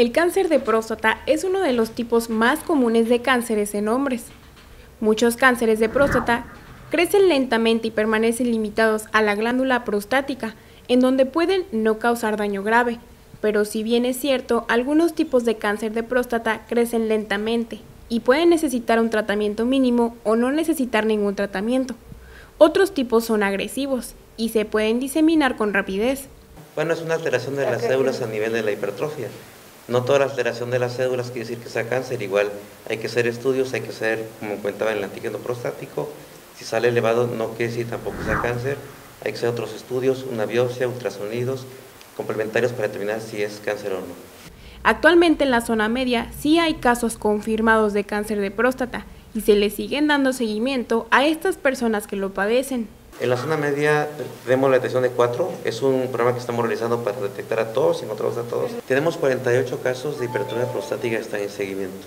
El cáncer de próstata es uno de los tipos más comunes de cánceres en hombres. Muchos cánceres de próstata crecen lentamente y permanecen limitados a la glándula prostática, en donde pueden no causar daño grave. Pero si bien es cierto, algunos tipos de cáncer de próstata crecen lentamente y pueden necesitar un tratamiento mínimo o no necesitar ningún tratamiento. Otros tipos son agresivos y se pueden diseminar con rapidez. Bueno, es una alteración de las células a nivel de la hipertrofia. No toda la alteración de las cédulas quiere decir que sea cáncer, igual hay que hacer estudios, hay que hacer, como comentaba, el antígeno prostático. Si sale elevado no quiere decir tampoco sea cáncer, hay que hacer otros estudios, una biopsia, ultrasonidos complementarios para determinar si es cáncer o no. Actualmente en la zona media sí hay casos confirmados de cáncer de próstata y se le siguen dando seguimiento a estas personas que lo padecen. En la zona media tenemos la detección de cuatro, es un programa que estamos realizando para detectar a todos, encontrarlos a todos. Tenemos 48 casos de hipertrofia prostática que están en seguimiento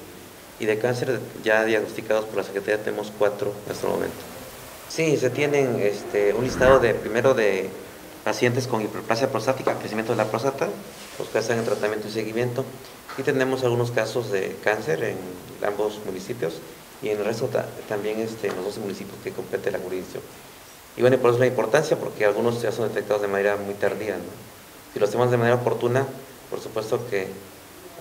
y de cáncer ya diagnosticados por la Secretaría tenemos cuatro en este momento. Sí, se tienen este, un listado de primero de pacientes con hiperplasia prostática, crecimiento de la próstata, los que están en tratamiento y seguimiento, y tenemos algunos casos de cáncer en ambos municipios y en el resto también este, en los 12 municipios que compete la jurisdicción. Y bueno, por eso la importancia, porque algunos ya son detectados de manera muy tardía. Si lo hacemos de manera oportuna, por supuesto que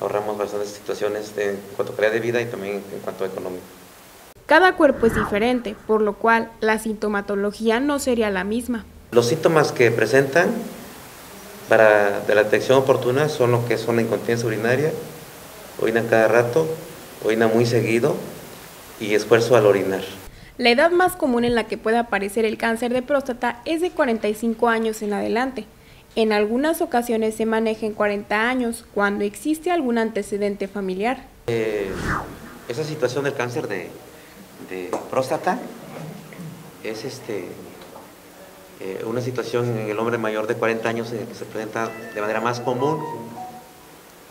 ahorramos bastantes situaciones en cuanto a calidad de vida y también en cuanto a economía. Cada cuerpo es diferente, por lo cual la sintomatología no sería la misma. Los síntomas que presentan para de la detección oportuna son lo que son la incontinencia urinaria, orina cada rato, orina muy seguido y esfuerzo al orinar. La edad más común en la que puede aparecer el cáncer de próstata es de 45 años en adelante. En algunas ocasiones se maneja en 40 años cuando existe algún antecedente familiar. Eh, esa situación del cáncer de, próstata es este, eh, una situación en el hombre mayor de 40 años el que se presenta de manera más común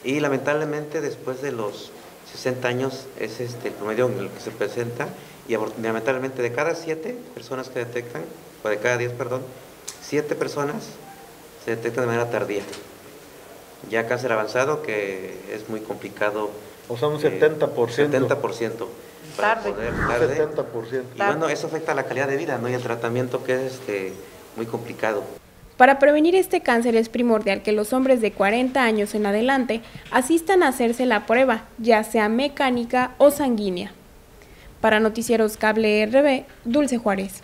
y lamentablemente después de los 60 años es este, el promedio en el que se presenta y lamentablemente de cada 7 personas que detectan, o de cada 10, perdón, 7 personas se detectan de manera tardía. Ya cáncer avanzado que es muy complicado. O sea, un 70%. 70%. Para tarde. Poder, tarde. 70%. Y bueno, eso afecta a la calidad de vida, ¿no? Y el tratamiento que es este, muy complicado. Para prevenir este cáncer es primordial que los hombres de 40 años en adelante asistan a hacerse la prueba, ya sea mecánica o sanguínea. Para Noticieros Cable RB, Dulce Juárez.